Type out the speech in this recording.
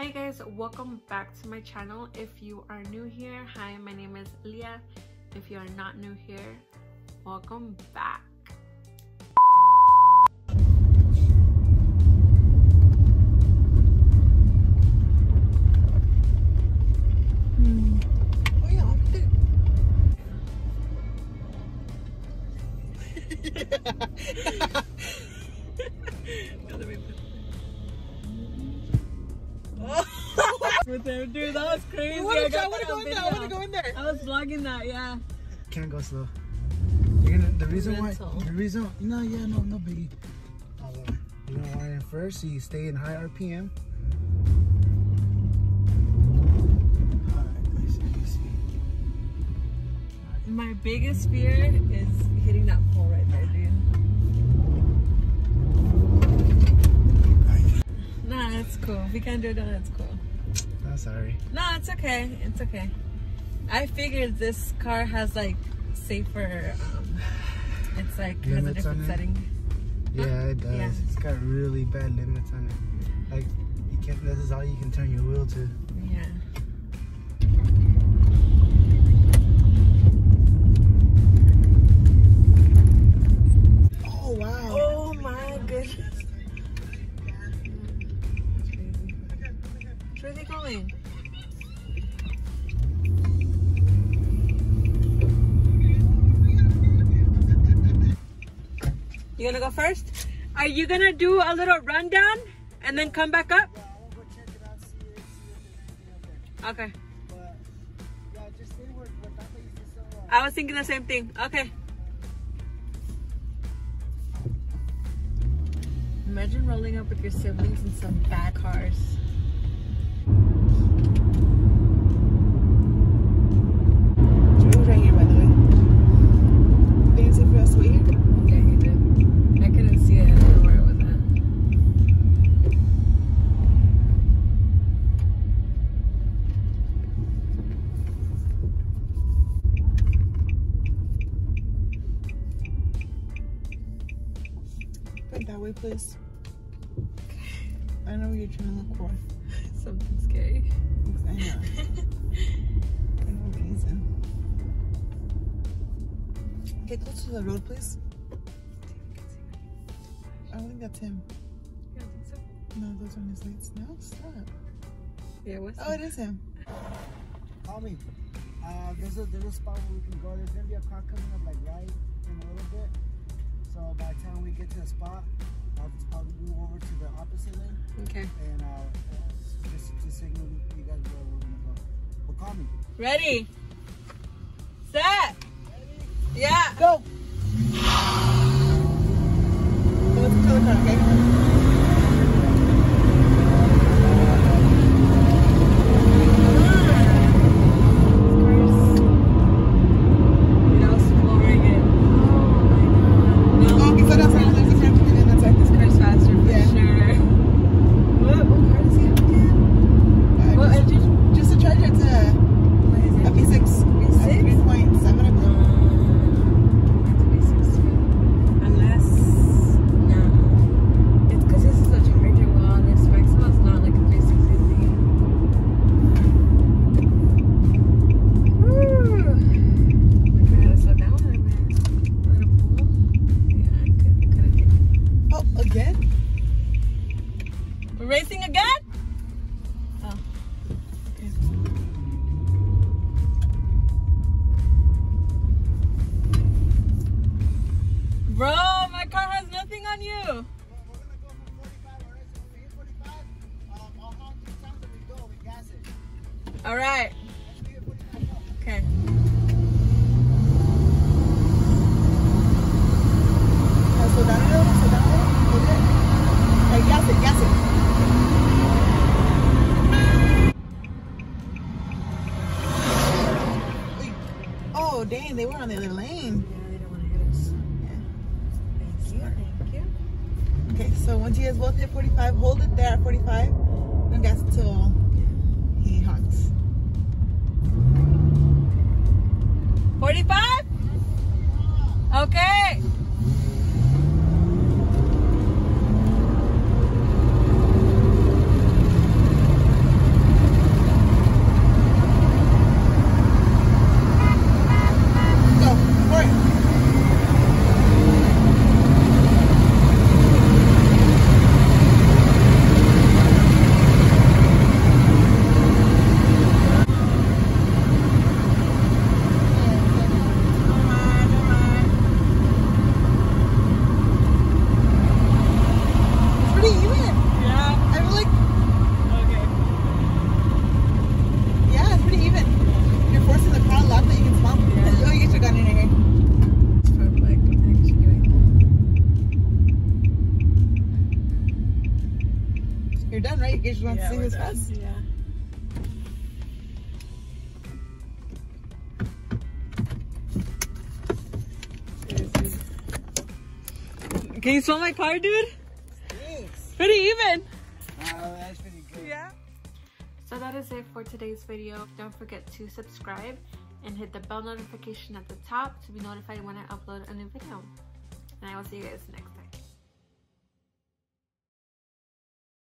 Hi guys, welcome back to my channel. If you are new here, hi, my name is Leah. If you are not new here, welcome back. Hmm. Oh With him, dude, that was crazy. I wanna, I wanna go in there. I wanna go in there. I was vlogging that, yeah. Can't go slow. You're gonna, the reason Rental. why, the reason, no, yeah, no, no biggie. Uh, you're gonna want it first, so you stay in high RPM. Alright, I see, I see. My biggest fear is hitting that pole right there, dude. Nah, that's cool. If we can't do it, then it's cool. Sorry. No, it's okay. It's okay. I figured this car has like safer. Um, it's like has a different setting. Yeah, it does. Yeah. It's got really bad limits on it. Like, you can't, this is all you can turn your wheel to. Yeah. You gonna go first? Are you gonna do a little rundown and then come back up? Okay. I was thinking the same thing. Okay. Imagine rolling up with your siblings in some bad cars. Wait that way, please. I know you're trying to look for. Something scary. I know. For no reason. Get close to the road, please. I don't think that's him. Yeah, I think so. No, those are his lights. No, stop. Yeah, what's Oh, it is him. Call me. Uh, there's a there's a spot where we can go. There's gonna be a car coming up like right in a little bit. So by the time we get to the spot, I'll, I'll move over to the opposite lane Okay. and uh, uh, just to signal you guys where we're gonna go. Well, call me. Ready? Set. Yeah. Go! So Bro, my car has nothing on you. All right. Okay. Oh, dang, they were on the other lane. So once you guys both hit 45, hold it there at 45 and gas till he honks. 45? To see we're who's done. fast? Yeah. Can you smell my car, dude? Thanks. Pretty even. Uh, that's pretty good. Yeah. So that is it for today's video. Don't forget to subscribe and hit the bell notification at the top to be notified when I upload a new video. And I will see you guys next time.